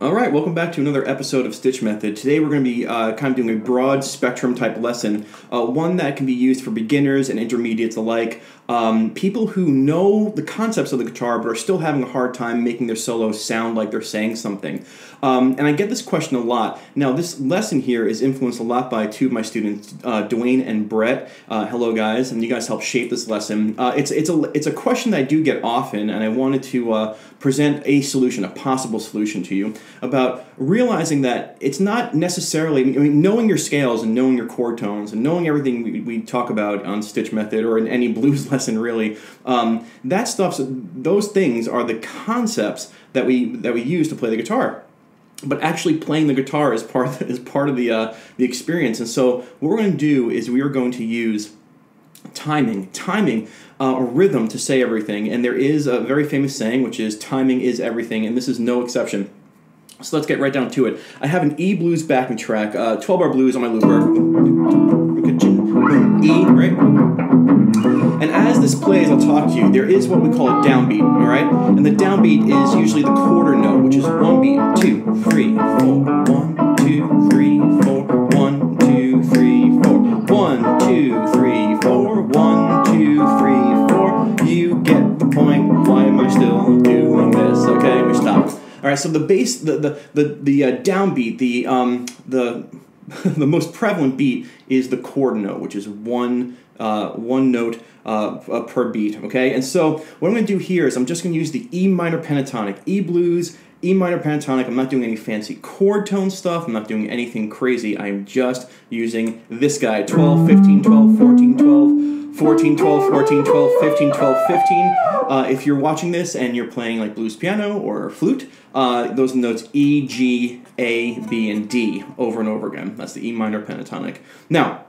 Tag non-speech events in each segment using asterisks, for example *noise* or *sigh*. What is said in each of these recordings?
All right, welcome back to another episode of Stich Method. Today we're going to be uh, kind of doing a broad spectrum type lesson, uh, one that can be used for beginners and intermediates alike, um, people who know the concepts of the guitar but are still having a hard time making their solos sound like they're saying something. Um, and I get this question a lot. Now, this lesson here is influenced a lot by two of my students, uh, Dwayne and Brett. Uh, hello, guys, and you guys helped shape this lesson. Uh, it's it's a it's a question that I do get often, and I wanted to uh, present a solution, a possible solution to you about realizing that it's not necessarily. I mean, knowing your scales and knowing your chord tones and knowing everything we, we talk about on Stich Method or in any *laughs* blues lesson, really. Um, that stuff's, those things are the concepts that we that we use to play the guitar but actually playing the guitar is part of *laughs* the, is part of the uh, the experience. And so what we're going to do is we are going to use timing, timing, uh, a rhythm to say everything. And there is a very famous saying, which is "timing is everything," and this is no exception. So let's get right down to it. I have an E blues backing track, uh, 12 bar blues on my looper. E, right? And as this plays, I'll talk to you. There is what we call a downbeat, all right? And the downbeat is usually the quarter note, which is one beat, two, three, four, one, two, three, four, All right, so the bass, the the the, the uh, downbeat, the um the *laughs* the most prevalent beat is the quarter note, which is one uh, one note uh, per beat. Okay, and so what I'm going to do here is I'm just going to use the E minor pentatonic, E blues, E minor pentatonic. I'm not doing any fancy chord tone stuff. I'm not doing anything crazy. I'm just using this guy 12, 15, 12, 14, 12. 14, 12, 14, 12, 15, 12, 15. Uh, if you're watching this and you're playing like blues piano or flute, uh, those notes E, G, A, B, and D over and over again. That's the E minor pentatonic. Now,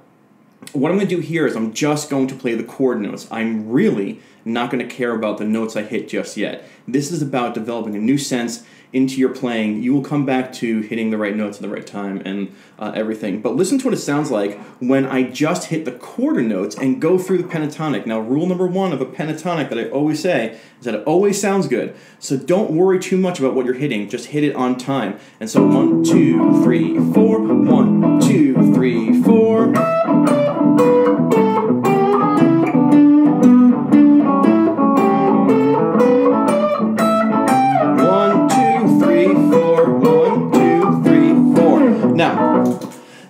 what I'm going to do here is I'm just going to play the quarter notes. I'm really not going to care about the notes I hit just yet. This is about developing a new sense into your playing, you will come back to hitting the right notes at the right time and uh, everything. But listen to what it sounds like when I just hit the quarter notes and go through the pentatonic. Now, rule number one of a pentatonic that I always say is that it always sounds good. So don't worry too much about what you're hitting, just hit it on time. And so one, two, three, four, one, two, three, four.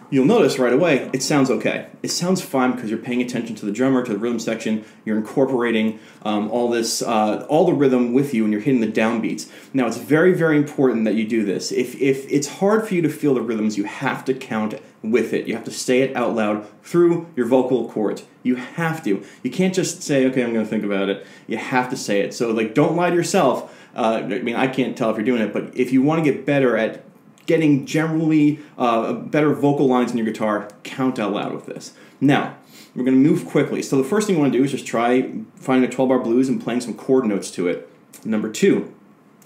You'll notice right away it sounds okay. It sounds fine because you're paying attention to the drummer, to the rhythm section. You're incorporating um, all this, uh, all the rhythm with you, and you're hitting the downbeats. Now it's very, very important that you do this. If if it's hard for you to feel the rhythms, you have to count with it. You have to say it out loud through your vocal cords. You have to. You can't just say, "Okay, I'm going to think about it." You have to say it. So like, don't lie to yourself. Uh, I mean, I can't tell if you're doing it, but if you want to get better at getting generally uh, better vocal lines in your guitar, count out loud with this. Now, we're going to move quickly. So the first thing you want to do is just try finding a 12 bar blues and playing some chord notes to it. Number two,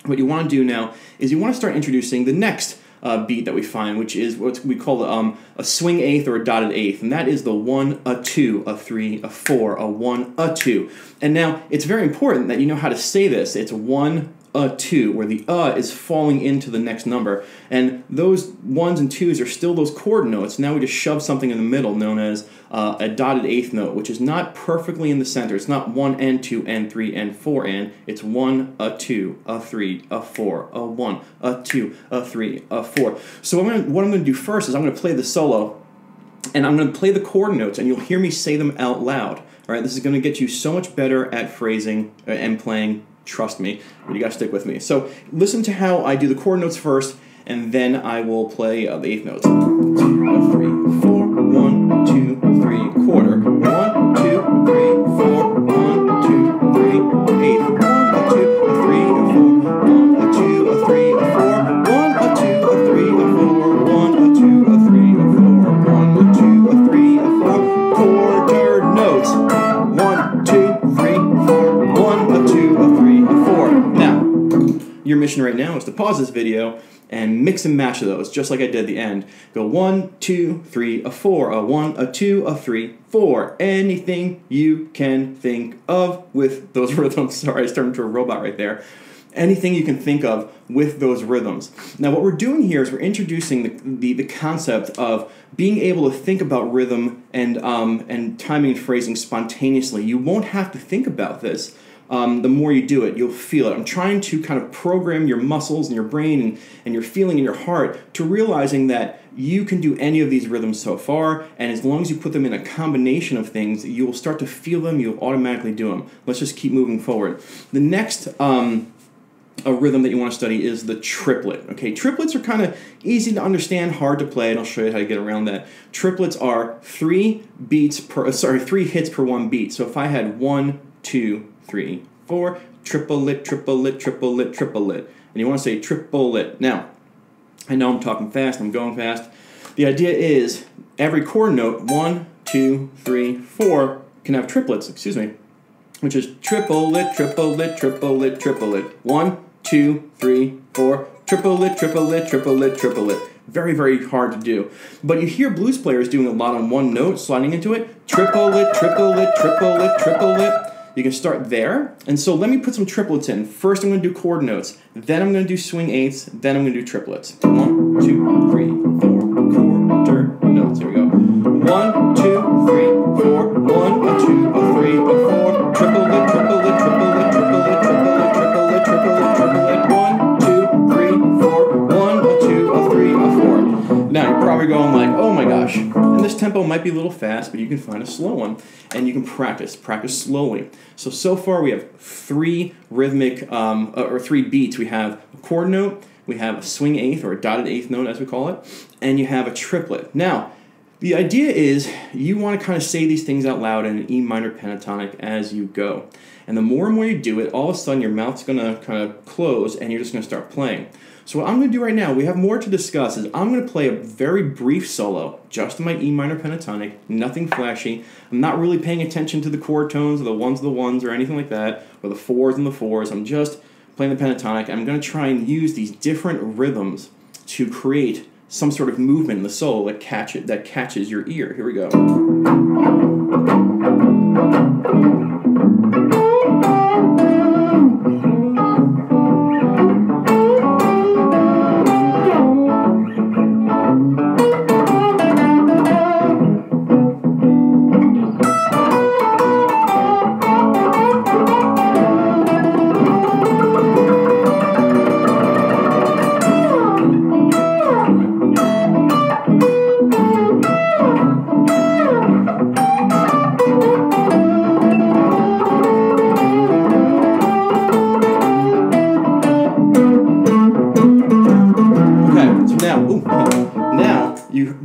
what you want to do now is you want to start introducing the next uh, beat that we find, which is what we call um, a swing eighth or a dotted eighth, and that is the one, a two, a three, a four, a one, a two. And now it's very important that you know how to say this. It's one, a 2, where the uh is falling into the next number. And those ones and twos are still those chord notes. Now we just shove something in the middle known as uh, a dotted eighth note, which is not perfectly in the center. It's not 1 and 2 and 3 and 4 and. It's 1, a 2, a 3, a 4, a 1, a 2, a 3, a 4. So I'm gonna, what I'm going to do first is I'm going to play the solo and I'm going to play the chord notes and you'll hear me say them out loud. All right, this is going to get you so much better at phrasing uh, and playing Trust me, but you gotta stick with me. So listen to how I do the chord notes first, and then I will play uh, the eighth notes. Two, three, four, one, two, three, quarter. One, right now is to pause this video and mix and match those, just like I did at the end. Go one, two, three, a four, a one, a two, a three, four. Anything you can think of with those *laughs* rhythms. Sorry, I turned into a robot right there. anything you can think of with those rhythms. Now, what we're doing here is we're introducing the, the, the concept of being able to think about rhythm and, um, and timing and phrasing spontaneously. You won't have to think about this. Um, the more you do it, you'll feel it. I'm trying to kind of program your muscles and your brain and, and your feeling in your heart to realizing that you can do any of these rhythms so far, and as long as you put them in a combination of things, you will start to feel them, you'll automatically do them. Let's just keep moving forward. The next um, a rhythm that you want to study is the triplet. Okay, triplets are kind of easy to understand, hard to play, and I'll show you how to get around that. Triplets are three beats per, sorry, three hits per one beat. So if I had one, two, three, four, triplet, triplet, triplet, triplet, and you want to say triplet. Now, I know I'm talking fast, I'm going fast. The idea is every quarter note, one, two, three, four, can have triplets, excuse me, which is triplet, triplet, triplet, triplet. One, two, three, four, triplet, triplet, triplet, triplet. Very, very hard to do. But you hear blues players doing a lot on one note, sliding into it. Triplet, triplet, triplet, triplet. You can start there. And so let me put some triplets in. First, I'm going to do chord notes. Then I'm going to do swing eighths. Then I'm going to do triplets. One, two, three, four, quarter notes. Here we go. One, two, three, four. One, a two, a three, a four. Triplet. One, two, three, four. One, two, three, four. Now you're probably going like, tempo might be a little fast, but you can find a slow one and you can practice. Practice slowly. So, so far we have three rhythmic, um, uh, or three beats. We have a quarter note, we have a swing eighth, or a dotted eighth note as we call it, and you have a triplet. Now, the idea is you want to kind of say these things out loud in an E minor pentatonic as you go. And the more and more you do it, all of a sudden your mouth's going to kind of close and you're just going to start playing. So what I'm going to do right now, we have more to discuss, is I'm going to play a very brief solo, just in my E minor pentatonic, nothing flashy. I'm not really paying attention to the chord tones or the ones of the ones or anything like that, or the fours and the fours. I'm just playing the pentatonic. I'm going to try and use these different rhythms to create some sort of movement in the soul that catch it, that catches your ear. Here we go.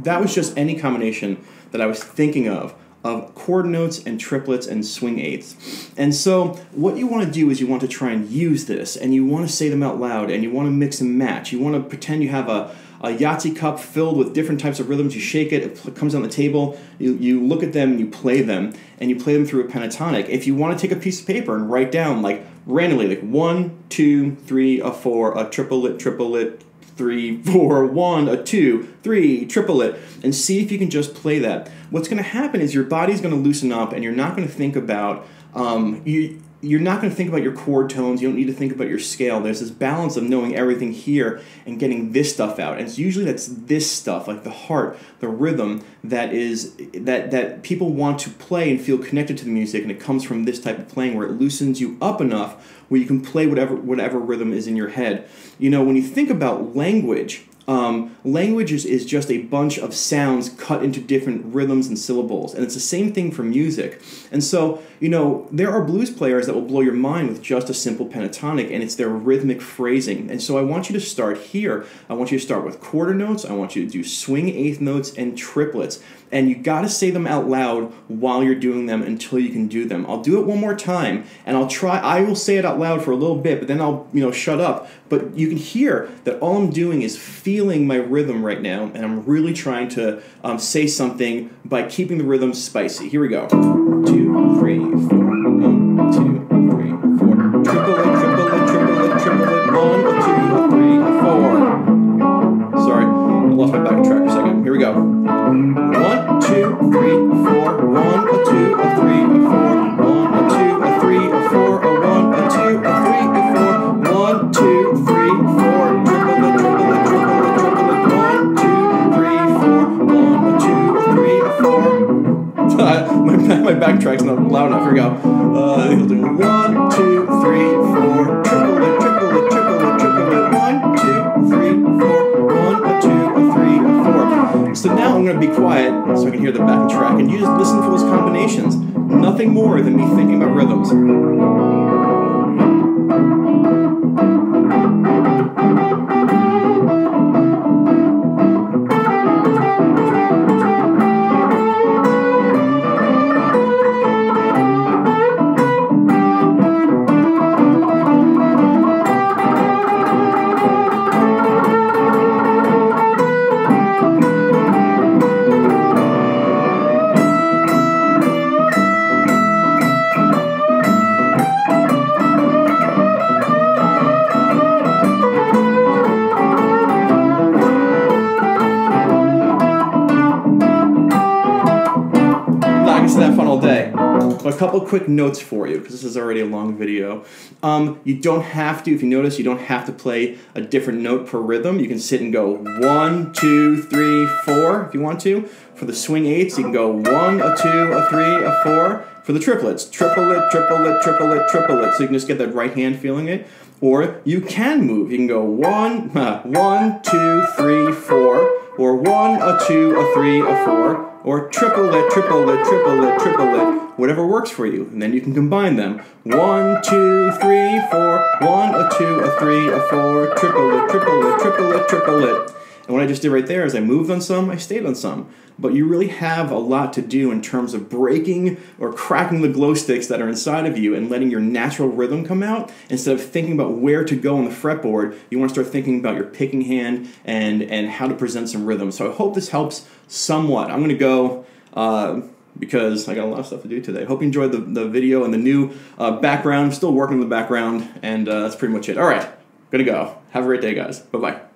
That was just any combination that I was thinking of of chord notes and triplets and swing eighths. And so what you want to do is you want to try and use this and you want to say them out loud and you want to mix and match. You want to pretend you have a, a Yahtzee cup filled with different types of rhythms. You shake it, it comes on the table, you, you look at them, and you play them, and you play them through a pentatonic. If you want to take a piece of paper and write down like randomly, like one, two, three, a four, a triplet, triplet, three, four, one, a two, three, triplet, and see if you can just play that. What's going to happen is your body's going to loosen up, and you're not going to think about um, you you're not going to think about your chord tones. You don't need to think about your scale. There's this balance of knowing everything here and getting this stuff out. And it's usually that's this stuff, like the heart, the rhythm, that is that that people want to play and feel connected to the music. And it comes from this type of playing where it loosens you up enough where you can play whatever whatever rhythm is in your head. You know, when you think about language, um, language is, just a bunch of sounds cut into different rhythms and syllables, and it's the same thing for music. And so, you know, there are blues players that will blow your mind with just a simple pentatonic, and it's their rhythmic phrasing. And so, I want you to start here. I want you to start with quarter notes. I want you to do swing eighth notes and triplets and you got to say them out loud while you're doing them until you can do them. I'll do it one more time and I'll try I will say it out loud for a little bit, but then I'll, you know, shut up. But you can hear that all I'm doing is feeling my rhythm right now and I'm really trying to um, say something by keeping the rhythm spicy. Here we go. Two, three, four. One, two, three, four. Triple backtrack's not loud enough. Here we go. Uh, he'll do one, two, three, four, triple it, triple it, triple it, triple it. One, two, three, four, one, a two, a three, a four. So now I'm going to be quiet so I can hear the back track, and you just listen for those combinations. Nothing more than me thinking about rhythms. A couple quick notes for you, because this is already a long video. Um, you don't have to, if you notice, you don't have to play a different note per rhythm. You can sit and go one, two, three, four if you want to. For the swing eights, you can go one, a two, a three, a four. For the triplets, triplet, triplet, triplet, triplet. So you can just get that right hand feeling it. Or you can move. You can go one, *laughs* one, two, three, four, or one, a two, a three, a four or triplet, triplet, triplet, triplet, whatever works for you. And then you can combine them. One, two, three, four, one, a two, a three, a four, triplet, triplet, triplet, triplet. And what I just did right there is I moved on some, I stayed on some. But you really have a lot to do in terms of breaking or cracking the glow sticks that are inside of you and letting your natural rhythm come out. Instead of thinking about where to go on the fretboard, you want to start thinking about your picking hand and, and how to present some rhythm. So I hope this helps somewhat. I'm going to go. Uh, because I got a lot of stuff to do today. Hope you enjoyed the, the video and the new uh, background. I'm still working on the background, and uh, that's pretty much it. All right, gonna go. Have a great day, guys. Bye bye.